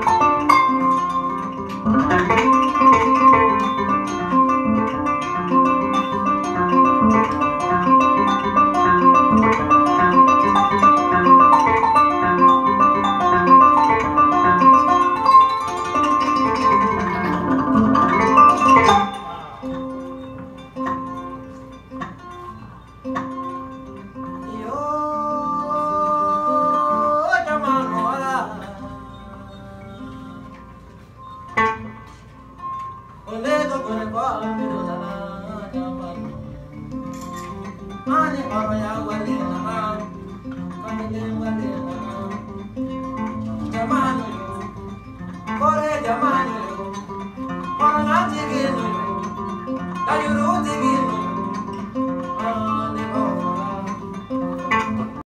Bye. kolego kore wale wale jamani kore jamani kore na tigenu ayuru tigenu